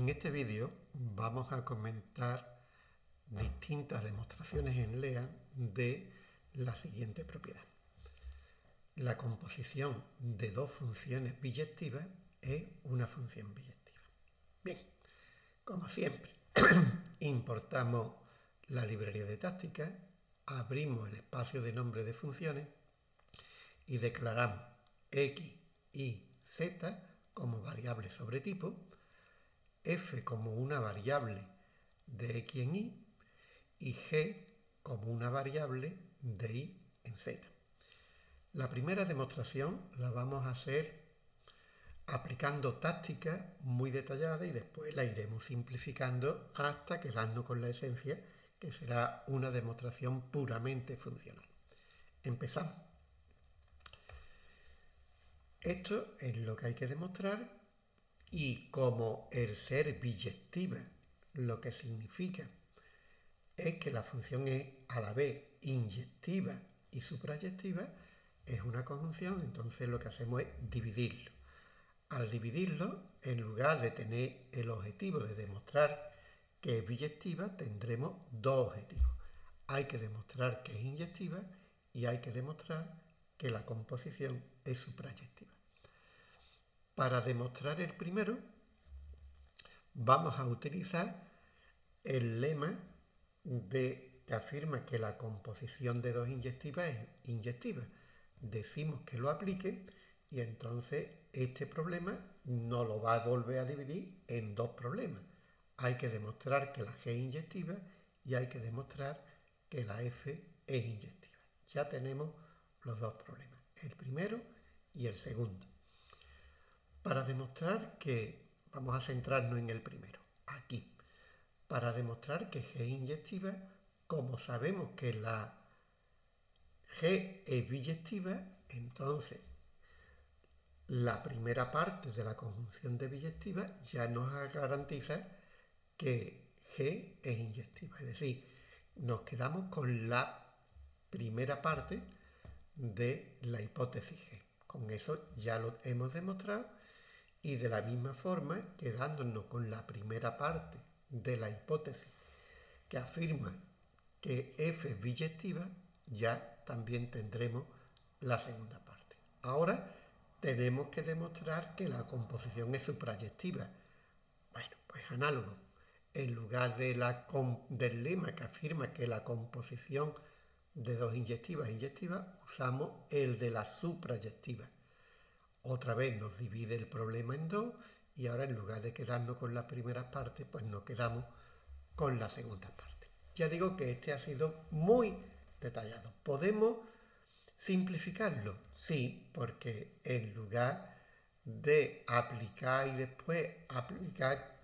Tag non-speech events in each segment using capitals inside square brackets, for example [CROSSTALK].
En este vídeo vamos a comentar distintas demostraciones en LEA de la siguiente propiedad. La composición de dos funciones biyectivas es una función biyectiva. Bien, como siempre, [CLEARS THROAT] importamos la librería de táctica, abrimos el espacio de nombre de funciones y declaramos x, y, z como variables sobre tipo, f como una variable de x en y y g como una variable de y en z. La primera demostración la vamos a hacer aplicando tácticas muy detalladas y después la iremos simplificando hasta quedarnos con la esencia que será una demostración puramente funcional. Empezamos. Esto es lo que hay que demostrar y como el ser biyectiva lo que significa es que la función es a la vez inyectiva y suprayectiva, es una conjunción, entonces lo que hacemos es dividirlo. Al dividirlo, en lugar de tener el objetivo de demostrar que es biyectiva, tendremos dos objetivos. Hay que demostrar que es inyectiva y hay que demostrar que la composición es suprayectiva. Para demostrar el primero, vamos a utilizar el lema de, que afirma que la composición de dos inyectivas es inyectiva. Decimos que lo aplique y entonces este problema no lo va a volver a dividir en dos problemas. Hay que demostrar que la G es inyectiva y hay que demostrar que la F es inyectiva. Ya tenemos los dos problemas, el primero y el segundo para demostrar que, vamos a centrarnos en el primero, aquí, para demostrar que G es inyectiva, como sabemos que la G es biyectiva, entonces la primera parte de la conjunción de biyectiva ya nos garantiza que G es inyectiva. Es decir, nos quedamos con la primera parte de la hipótesis G. Con eso ya lo hemos demostrado y de la misma forma, quedándonos con la primera parte de la hipótesis que afirma que f es biyectiva, ya también tendremos la segunda parte. Ahora tenemos que demostrar que la composición es suprayectiva. Bueno, pues análogo. En lugar de la del lema que afirma que la composición de dos inyectivas es inyectiva, usamos el de la suprayectiva. Otra vez nos divide el problema en dos y ahora en lugar de quedarnos con la primera parte, pues nos quedamos con la segunda parte. Ya digo que este ha sido muy detallado. ¿Podemos simplificarlo? Sí, porque en lugar de aplicar y después aplicar,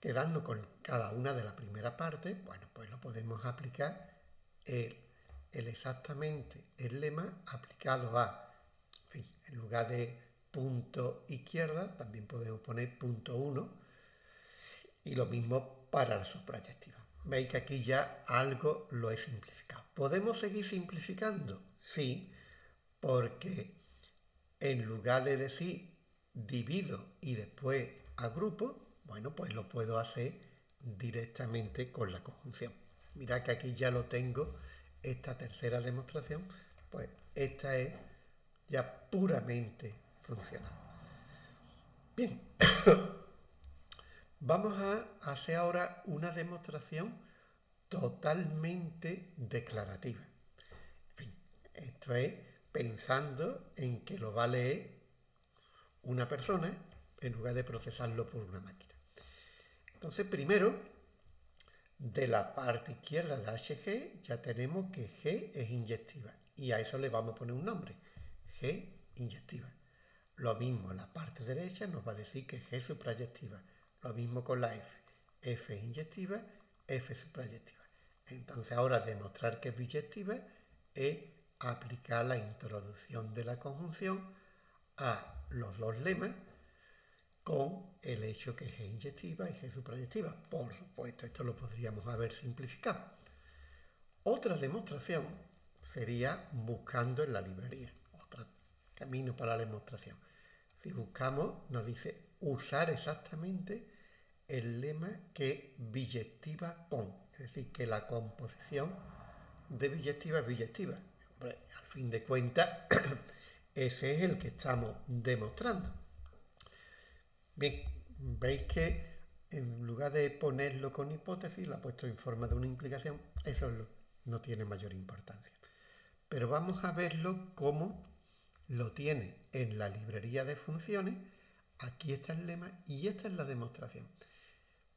quedarnos con cada una de la primera parte, bueno, pues lo podemos aplicar el exactamente el lema aplicado a en lugar de punto izquierda, también podemos poner punto 1 y lo mismo para la suprayectiva. Veis que aquí ya algo lo he simplificado. ¿Podemos seguir simplificando? Sí, porque en lugar de decir divido y después agrupo, bueno, pues lo puedo hacer directamente con la conjunción. Mirad que aquí ya lo tengo, esta tercera demostración, pues esta es ya puramente funcional. Bien, [COUGHS] vamos a hacer ahora una demostración totalmente declarativa. En fin, esto es pensando en que lo va a leer una persona en lugar de procesarlo por una máquina. Entonces, primero, de la parte izquierda de HG ya tenemos que G es inyectiva y a eso le vamos a poner un nombre. G inyectiva. Lo mismo en la parte derecha nos va a decir que G suprayectiva. Lo mismo con la F. F inyectiva, F suprayectiva. Entonces ahora demostrar que es biyectiva es aplicar la introducción de la conjunción a los dos lemas con el hecho que G inyectiva y G suprayectiva. Por supuesto, esto lo podríamos haber simplificado. Otra demostración sería buscando en la librería camino para la demostración. Si buscamos, nos dice usar exactamente el lema que biyectiva con, es decir, que la composición de biyectiva es biyectiva. al fin de cuentas, [CLEARS THROAT] ese es el que estamos demostrando. Bien, veis que en lugar de ponerlo con hipótesis, la he puesto en forma de una implicación, eso no tiene mayor importancia. Pero vamos a verlo como lo tiene en la librería de funciones. Aquí está el lema y esta es la demostración.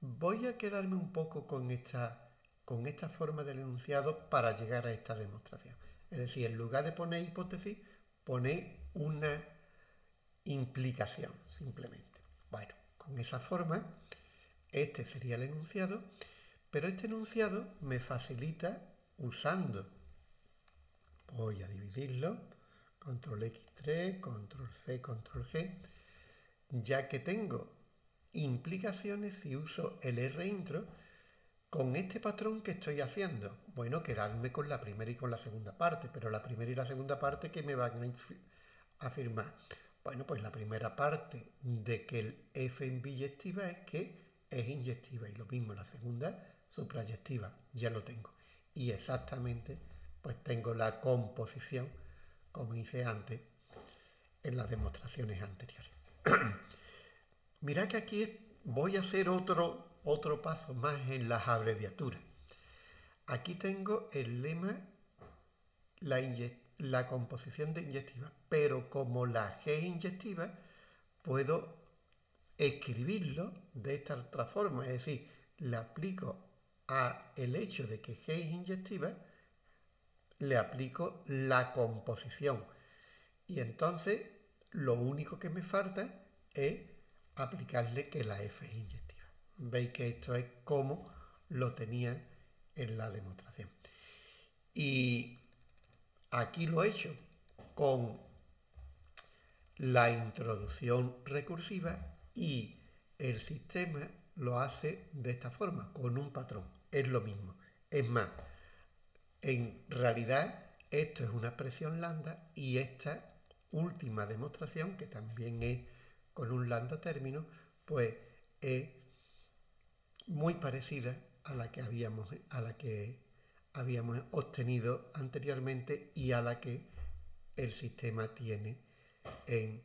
Voy a quedarme un poco con esta, con esta forma del enunciado para llegar a esta demostración. Es decir, en lugar de poner hipótesis, poner una implicación, simplemente. Bueno, con esa forma, este sería el enunciado, pero este enunciado me facilita usando, voy a dividirlo, control X3, control C, control G, ya que tengo implicaciones si uso el R intro con este patrón que estoy haciendo. Bueno, quedarme con la primera y con la segunda parte, pero la primera y la segunda parte que me van a afirmar. Bueno, pues la primera parte de que el F en biyectiva es que es inyectiva y lo mismo la segunda suprayectiva, ya lo tengo. Y exactamente pues tengo la composición, como hice antes en las demostraciones anteriores. [CLEARS THROAT] Mirad que aquí voy a hacer otro, otro paso más en las abreviaturas. Aquí tengo el lema, la, composición de inyectiva, pero como la G es inyectiva, puedo escribirlo de esta otra forma, es decir, le aplico a el hecho de que G es inyectiva, le aplico la composición. Y entonces lo único que me falta es aplicarle que la F es inyectiva. Veis que esto es como lo tenía en la demostración. Y aquí lo he hecho con la introducción recursiva y el sistema lo hace de esta forma, con un patrón. Es lo mismo. Es más, en realidad esto es una expresión lambda y esta última demostración, que también es con un lambda término, pues es muy parecida a la que habíamos, a la que habíamos obtenido anteriormente y a la que el sistema tiene en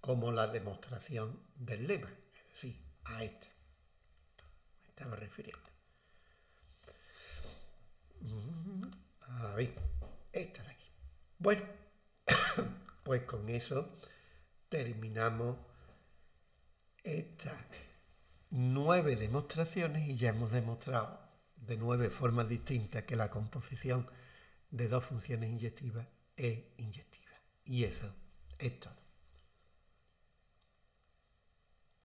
como la demostración del lema, es decir, a este. Me estaba refiriendo. A ver, esta de aquí. Bueno, [COUGHS] pues con eso terminamos estas nueve demostraciones y ya hemos demostrado de nueve formas distintas que la composición de dos funciones inyectivas es inyectiva. Y eso es todo.